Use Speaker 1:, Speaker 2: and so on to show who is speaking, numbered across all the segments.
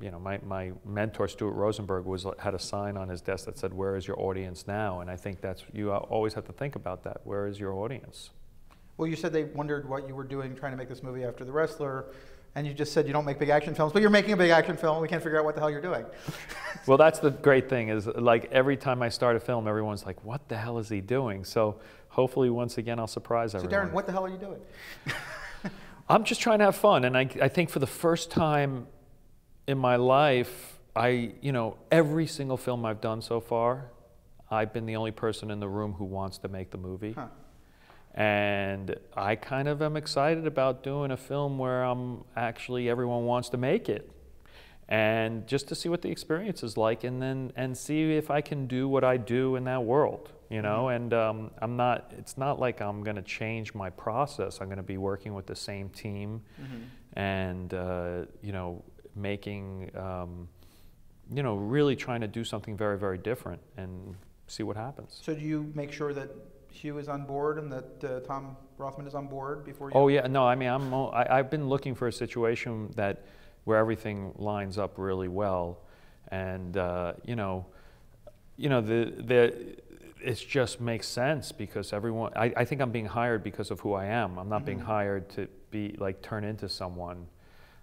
Speaker 1: you know, my, my mentor Stuart Rosenberg was had a sign on his desk that said, "Where is your audience now?" And I think that's you always have to think about that. Where is your audience?
Speaker 2: Well, you said they wondered what you were doing trying to make this movie after The Wrestler, and you just said you don't make big action films, but you're making a big action film. And We can't figure out what the hell you're doing.
Speaker 1: well, that's the great thing is like every time I start a film, everyone's like, "What the hell is he doing?" So hopefully, once again, I'll surprise
Speaker 2: so
Speaker 1: everyone.
Speaker 2: So, Darren, what the hell are you doing?
Speaker 1: I'm just trying to have fun, and I, I think for the first time in my life, I, you know, every single film I've done so far, I've been the only person in the room who wants to make the movie. Huh. And I kind of am excited about doing a film where I'm actually everyone wants to make it. And just to see what the experience is like and then and see if I can do what I do in that world, you know, mm-hmm. and um, I'm not, it's not like I'm going to change my process. I'm going to be working with the same team mm-hmm. and, uh, you know, making, um, you know, really trying to do something very, very different and see what happens.
Speaker 2: So do you make sure that Hugh is on board and that uh, Tom Rothman is on board before you?
Speaker 1: Oh yeah, no, I mean, I'm, I, I've been looking for a situation that, where everything lines up really well, and uh, you know, you know, the the it just makes sense because everyone. I, I think I'm being hired because of who I am. I'm not mm-hmm. being hired to be like turn into someone.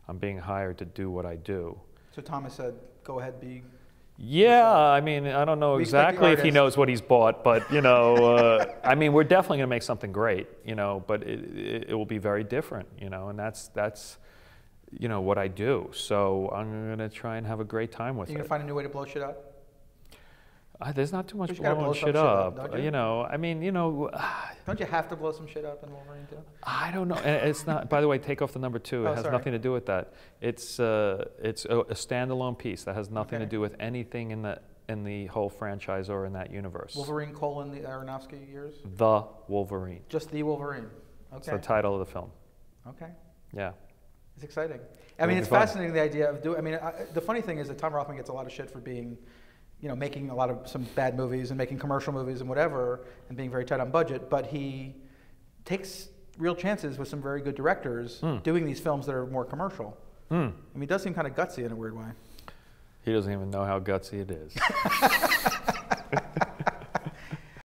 Speaker 1: I'm being hired to do what I do.
Speaker 2: So Thomas said, "Go ahead, be."
Speaker 1: Yeah, I mean, I don't know exactly if he knows what he's bought, but you know, uh, I mean, we're definitely going to make something great, you know, but it, it, it, will be very different, you know, and that's that's, you know, what I do. So I'm going to try and have a great time with
Speaker 2: You're it. You're going to find a new way to blow shit up.
Speaker 1: Uh, there's not too much blowing shit, shit up. up you? you? know, I mean, you know.
Speaker 2: don't you have to blow some shit up in Wolverine too?
Speaker 1: I don't know. And it's not. By the way, take off the number two. It oh, has sorry. nothing to do with that. It's uh, it's a, a, standalone piece that has nothing okay. to do with anything in the in the whole franchise or in that universe.
Speaker 2: Wolverine colon the Aronofsky years.
Speaker 1: The Wolverine.
Speaker 2: Just the Wolverine. Okay.
Speaker 1: It's the title of the film.
Speaker 2: Okay.
Speaker 1: Yeah.
Speaker 2: It's exciting. I mean, it's fascinating the idea of doing. I mean, I, the funny thing is that Tom Rothman gets a lot of shit for being you know, making a lot of some bad movies and making commercial movies and whatever, and being very tight on budget. But he takes real chances with some very good directors mm. doing these films that are more commercial. Mm. I mean, it does seem kind of gutsy in a weird way.
Speaker 1: He doesn't even know how gutsy it is.